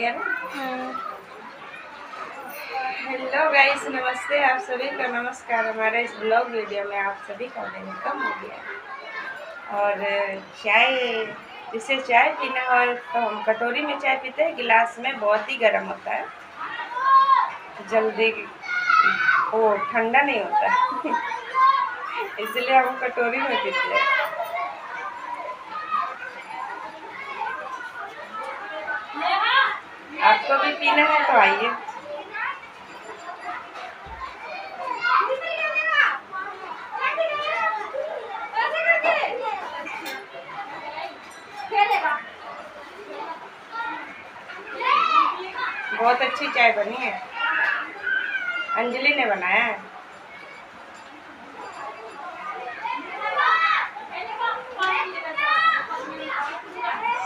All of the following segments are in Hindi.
है हाँ। हेलो गाइस नमस्ते आप सभी का नमस्कार। हमारे इस ब्लॉग वीडियो में आप सभी का वेलकम हो गया। और चाय जिसे चाय पीना और तो हम कटोरी में चाय पीते हैं गिलास में बहुत ही गर्म होता है। जल्दी वो ठंडा नहीं होता। इसलिए हम कटोरी में पीते हैं। आपको भी पीना है तो आइए। बहुत अच्छी चाय बनी है। अंजलि ने बनाया है।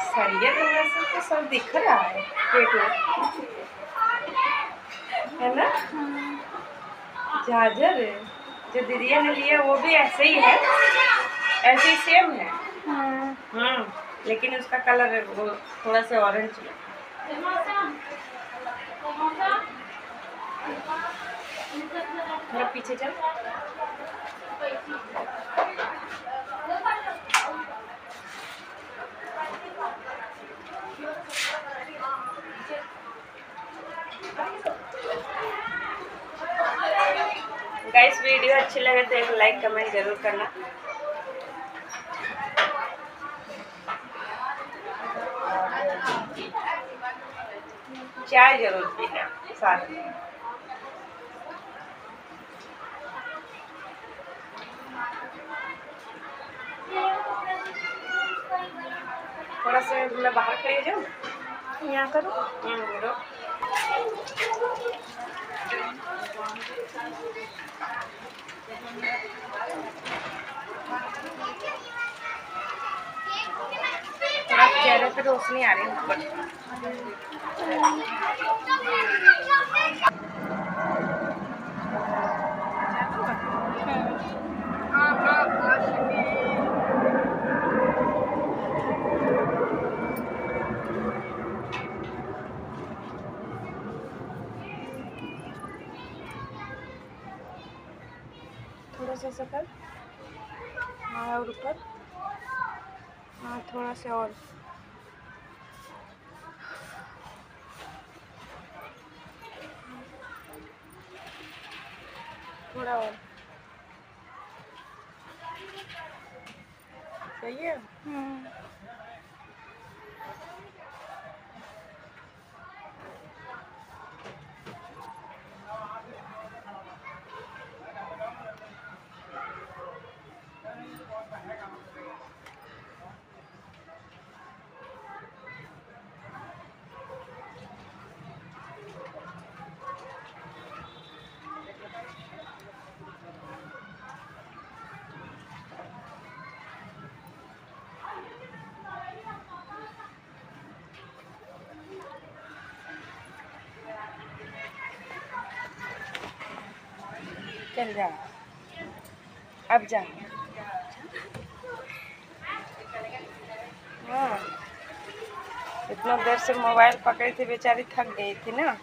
सही है तो सब दिख रहा है। पेट में है ना? झाझर जो दीदिया ने लिया वो भी ऐसे ही है। ऐसे ही सेम है। हाँ लेकिन उसका कलर वो थोड़ा सा ऑरेंज है। थोड़ा पीछे चल। गाइस वीडियो अच्छी लगे तो एक लाइक कमेंट ज़रूर करना। चाय ज़रूर पीना साथ। में थोड़ा सा मैं बाहर खड़ी जाऊँ? यहाँ करो। हम्म, रुक। थोड़ा चेहरे पे रोशनी आ रही है ऊपर सा कर हाँ और ऊपर। हाँ थोड़ा सा और। थोड़ा और। सही है। चल जा। अब जा। हाँ। इतना देर से मोबाइल पकड़ी थी, बेचारी थक गई थी ना।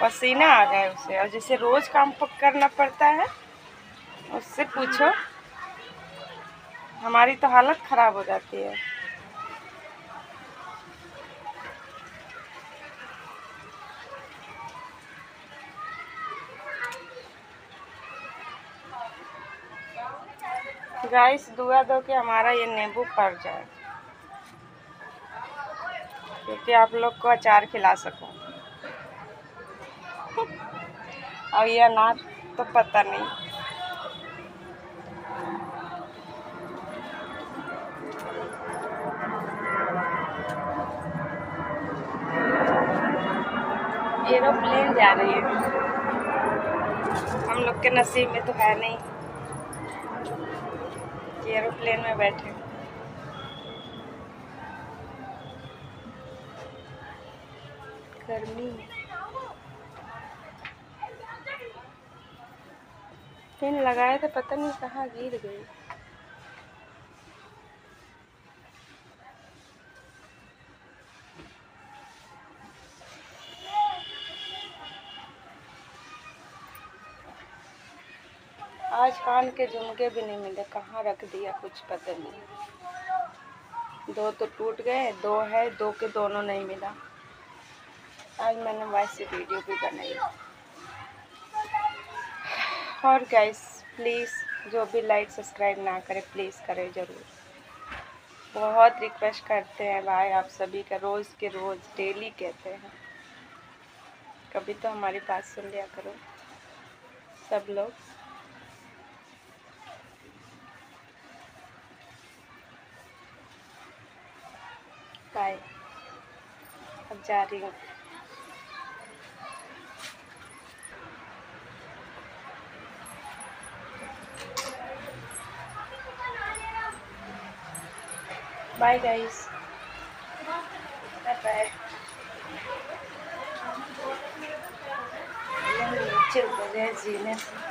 पसीना आ गया उसे। और जैसे रोज काम करना पड़ता है, उससे पूछो। हमारी तो हालत खराब हो जाती है। गाइस दुआ दो कि हमारा ये नींबू पड़ जाए। क्योंकि आप लोग को अचार खिला सकूँ। और ये अनार तो पता नहीं। एरोप्लेन जा रही है। हम लोग के नसीब में तो है नहीं। कि एरोप्लेन में बैठे। गर्मी। पेन लगाए थे पता नहीं कहाँ गिर गई। आज कान के झुमके भी नहीं मिले। कहाँ रख दिया? कुछ पता नहीं। दो तो टूट गए, दो है, दो के दोनों नहीं मिला। आज मैंने वैसे वीडियो भी बनाई। और गाइस प्लीज़ जो भी लाइक सब्सक्राइब ना करे प्लीज़ करें ज़रूर। बहुत रिक्वेस्ट करते हैं भाई आप सभी का, रोज़ के रोज़ डेली कहते हैं। कभी तो हमारी बात सुन लिया करो, सब लोग। बाय अब जा रही हूँ। बाय गाइस बाय नीचे उतर जीने। से